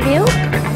review.